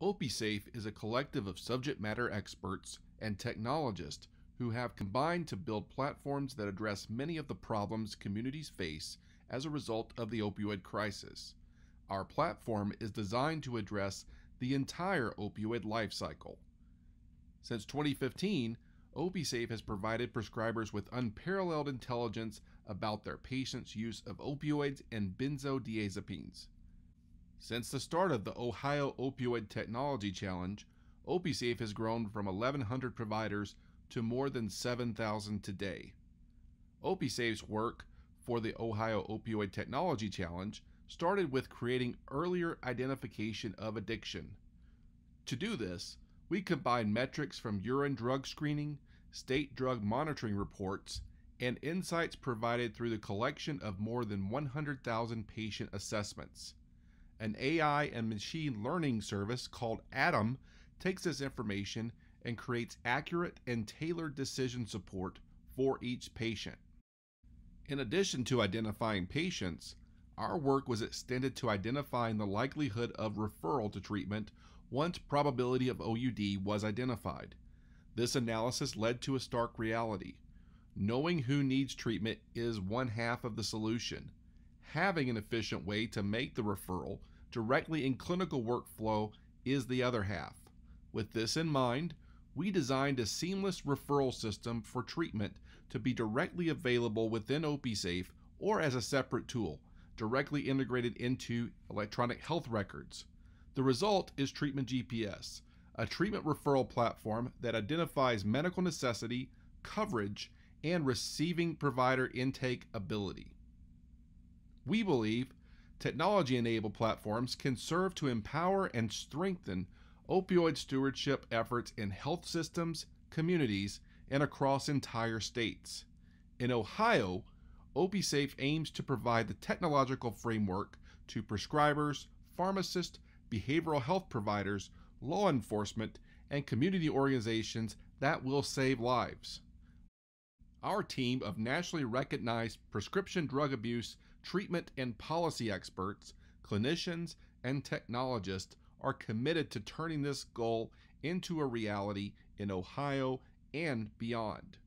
OpiSafe is a collective of subject matter experts and technologists who have combined to build platforms that address many of the problems communities face as a result of the opioid crisis. Our platform is designed to address the entire opioid life cycle. Since 2015, OpiSafe has provided prescribers with unparalleled intelligence about their patients' use of opioids and benzodiazepines. Since the start of the Ohio Opioid Technology Challenge, OpiSafe has grown from 1,100 providers to more than 7,000 today. OpiSafe's work for the Ohio Opioid Technology Challenge started with creating earlier identification of addiction. To do this, we combine metrics from urine drug screening, state drug monitoring reports, and insights provided through the collection of more than 100,000 patient assessments. An AI and machine learning service called Atom takes this information and creates accurate and tailored decision support for each patient. In addition to identifying patients, our work was extended to identifying the likelihood of referral to treatment once probability of OUD was identified. This analysis led to a stark reality. Knowing who needs treatment is one half of the solution having an efficient way to make the referral directly in clinical workflow is the other half. With this in mind, we designed a seamless referral system for treatment to be directly available within OpiSafe or as a separate tool, directly integrated into electronic health records. The result is Treatment GPS, a treatment referral platform that identifies medical necessity, coverage, and receiving provider intake ability. We believe technology enabled platforms can serve to empower and strengthen opioid stewardship efforts in health systems, communities, and across entire states. In Ohio, OpiSafe aims to provide the technological framework to prescribers, pharmacists, behavioral health providers, law enforcement, and community organizations that will save lives. Our team of nationally recognized prescription drug abuse treatment and policy experts, clinicians, and technologists are committed to turning this goal into a reality in Ohio and beyond.